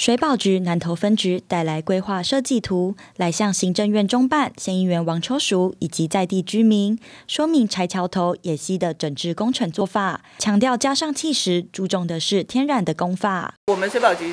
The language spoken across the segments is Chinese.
水保局南投分局带来规划设计图，来向行政院中办县议员王秋淑以及在地居民说明柴桥头野溪的整治工程做法，强调加上气石，注重的是天然的工法。我们水保局，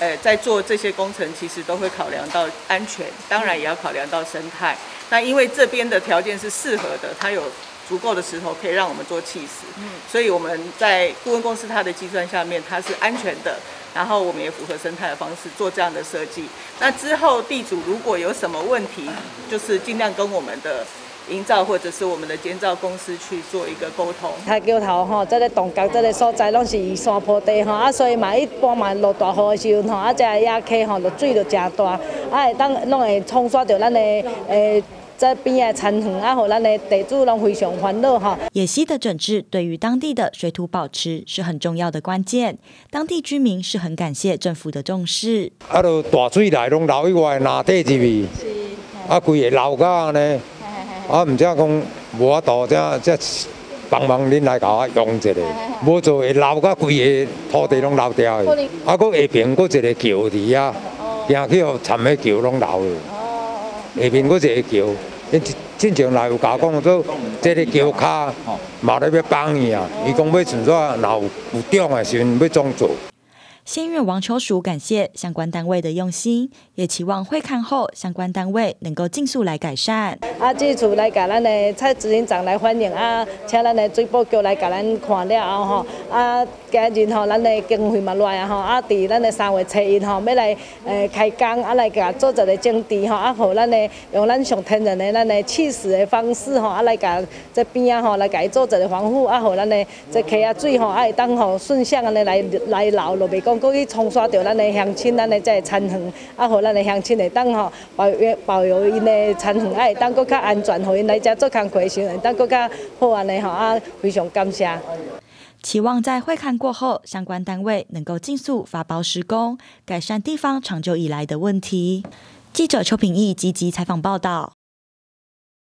呃，在做这些工程，其实都会考量到安全，当然也要考量到生态。那因为这边的条件是适合的，它有。足够的石头可以让我们做气石，嗯，所以我们在顾问公司它的计算下面，它是安全的，然后我们也符合生态的方式做这样的设计。那之后地主如果有什么问题，就是尽量跟我们的营造或者是我们的建造公司去做一个沟通。台桥头吼，这个洞角这个所在拢是山坡地吼，啊，所以嘛一般嘛落大雨的时候吼，啊，这野溪吼，就水就真大，啊，会当拢会冲刷到咱的诶。这边的残垣啊，和咱的地主拢非常烦恼哈。野溪的整治对于当地的水土保持是很重要的关键，当地居民是很感谢政府的重视。啊，都大水来拢流去。外哪底入去，啊，规个流到呢，啊，唔知讲无法度，这这帮忙恁来甲我用一下，无做会流到规个土地拢流掉的，啊，搁下边搁一个桥伫啊，行去互参个桥拢流去。下面嗰个桥，因正常来有甲讲说，这个桥卡嘛咧要帮伊啊，伊讲要存在，若有有中的时阵要怎做？新月王秋淑感谢相关单位的用心，也期望会看后相关单位能够尽速来改善。啊，这次来甲咱的蔡执行长来欢迎啊，请咱的水保局来甲咱看了后吼，啊，今日吼咱的经费嘛来啊吼，啊，伫咱的三月初一吼要来诶开工，啊来甲做一个整治吼，啊，互咱的用咱上天然的咱的气势的方式吼，啊来甲这边啊吼来甲伊做一个防护，啊，互咱的这溪啊水吼，啊会当吼顺向安尼来来流，落袂讲。过去冲刷掉咱的乡亲，咱的这残垣，啊，互咱的乡亲会当吼保保佑因的残垣，啊，会当搁较安全，互因来遮做工课时，会当搁较好安尼吼啊，非常感谢。期望在会看过后，相关单位能够尽速发包施工，改善地方长久以来的问题。记者邱品义积极采访报道。